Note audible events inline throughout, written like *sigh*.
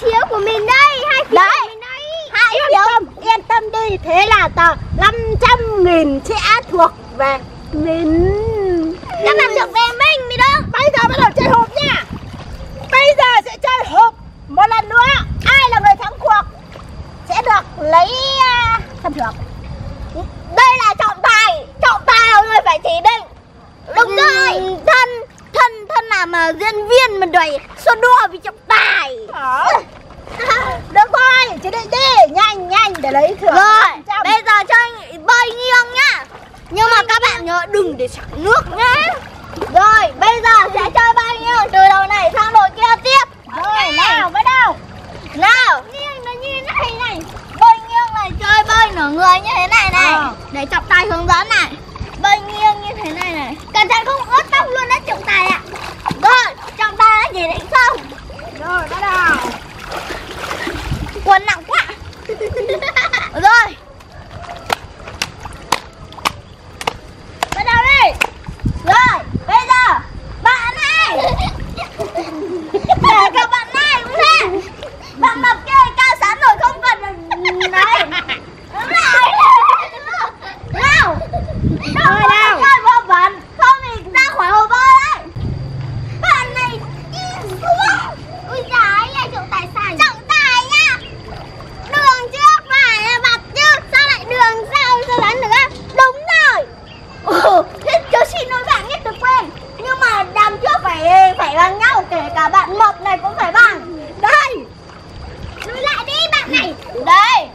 phiếu của mình đây hai phiếu Đấy. của mình đây. Hai yên phiếu tâm. yên tâm đi. Thế là tờ 500 nghìn sẽ thuộc về mình. Các bạn được về mình mình đâu bây giờ bắt đầu chơi hộp nha. Bây giờ sẽ chơi hộp một lần nữa. Ai là người thắng cuộc sẽ được lấy uh, phần thưởng. mà diễn viên mình đòi so đua với trọng tài. À. *laughs* Được rồi, chị định đi, nhanh nhanh để lấy thưởng. Rồi, bây giờ cho anh bơi nghiêng nhá. Nhưng mà các bạn à? nhớ đừng để sặc nước nhé. Rồi, bây giờ sẽ cân nặng quá. *laughs* Rồi. bạn mập này cũng phải bằng. Đây! Lùi lại đi bạn này. Đây!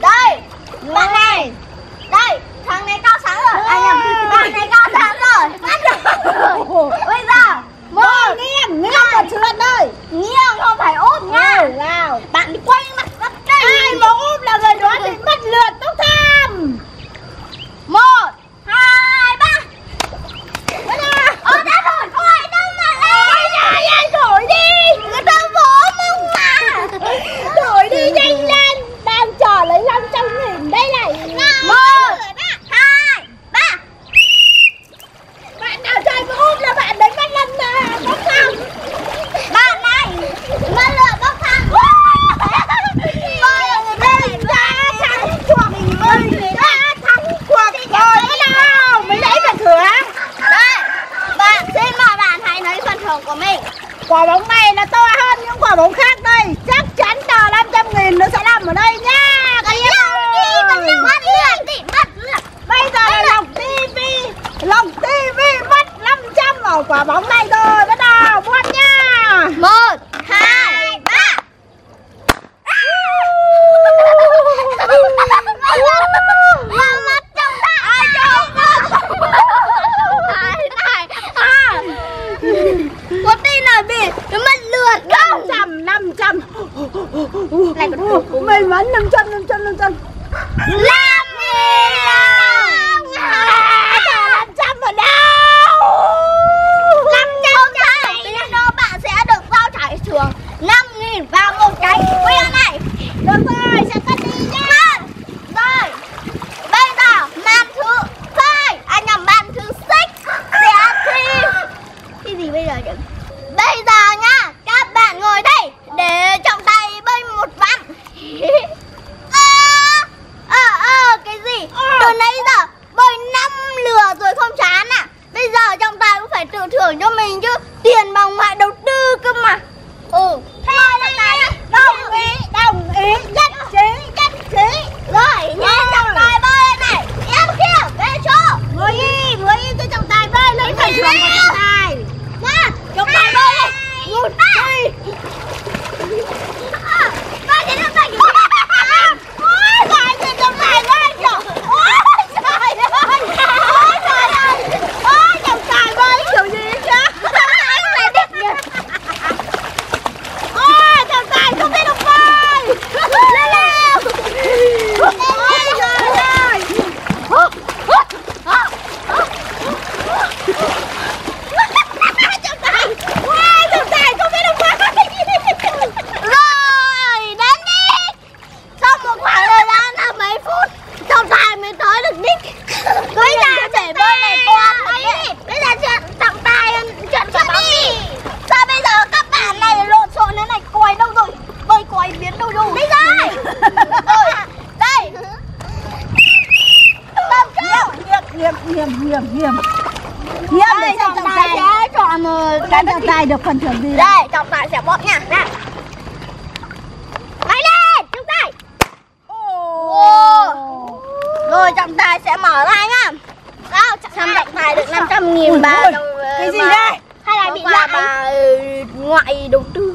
Đây! Rồi. bạn này. Đây! Thằng này cao sáng rồi. Anh à, bạn này cao sáng rồi. Bây giờ một nghiêng nghiêng một trượt đây nghiêng không phải út nha. ของ khác đây Hiếm đây trọng tài ờ, sẽ chọn cái trọng tài được phần thưởng gì? Đây trọng tài sẽ bóp nha. Đây bay lên trọng tài oh. Rồi trọng tài sẽ mở ra nhá. Đâu trọng tài. được 500 nghìn bà ờ, Cái gì đây? Hay là bị loại bà ờ, ngoại đầu tư.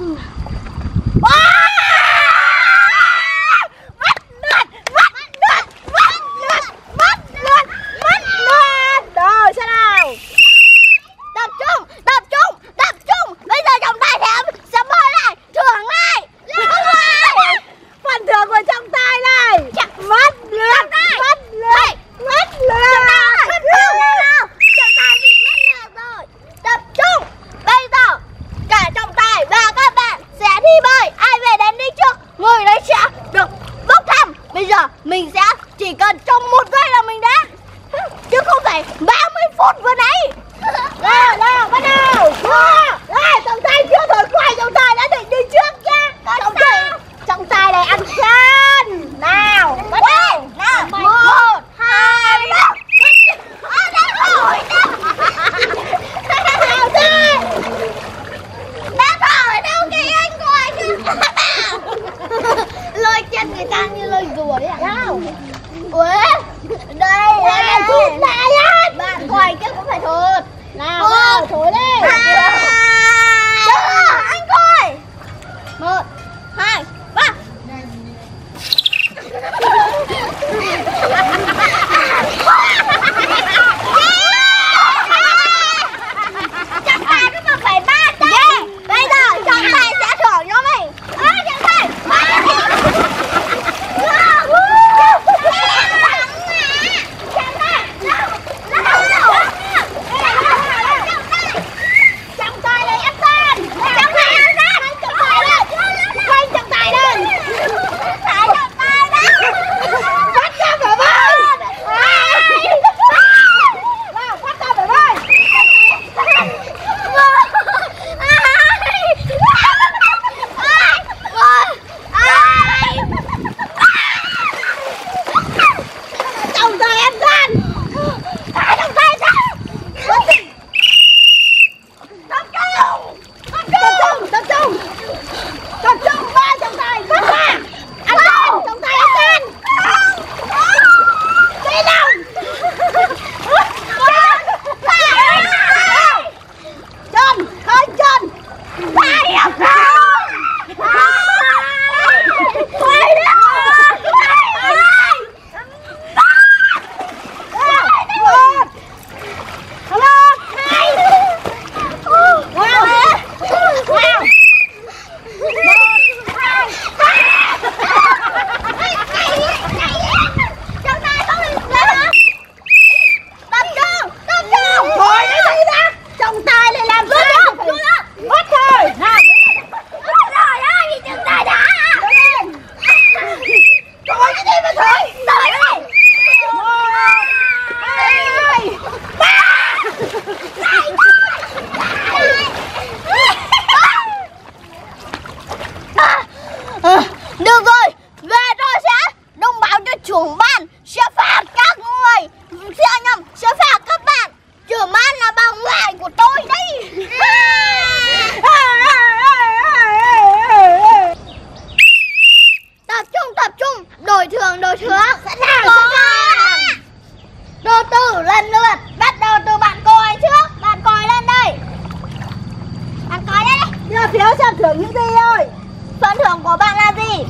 của bạn là gì?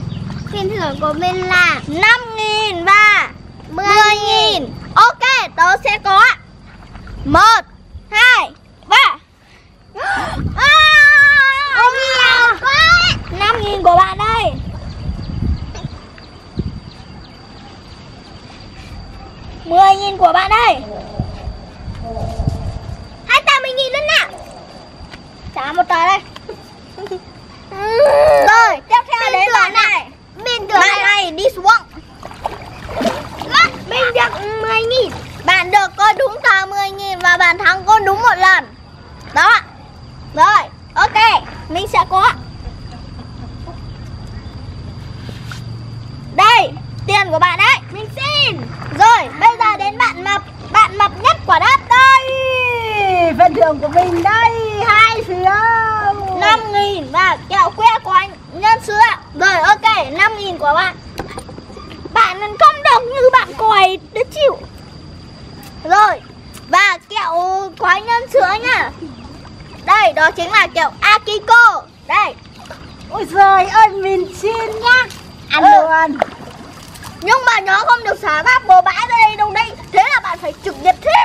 Tiền thưởng của mình là 5.000 và 10.000 Ok, tớ sẽ có 1, 2, 3 à, Ông 5.000 của bạn đây. mười nghìn của bạn đây. Hai trăm mười nghìn luôn nào. Trả một tờ đây. *laughs* Ừ. Rồi, tiếp thế bà này Mình được Bà này. đi xuống. Mình được 10 nghìn. Bạn được có đúng tờ 10 nghìn Và bạn thắng có đúng một lần. Đó. Rồi ok Mình sẽ có. Đây Tiền của bạn đấy Mình xin. Rồi bây giờ đến bạn mập Bạn mập nhất quả đất đây. Phần thưởng của mình đây hai phiếu. 5 nghìn và kẹo que của anh nhân sữa rồi ok 5 nghìn của bạn. Bạn không được như bạn còi đứa chịu. Rồi Và kẹo anh nhân sữa nhá. Đây đó chính là kẹo Akiko. Đây. Ôi giời ơi mình xin nhá. Ăn Ừ. luôn. Nhưng mà nhớ không được xả rác bừa bãi ra đây đâu đây Thế là bạn phải trực tiếp hết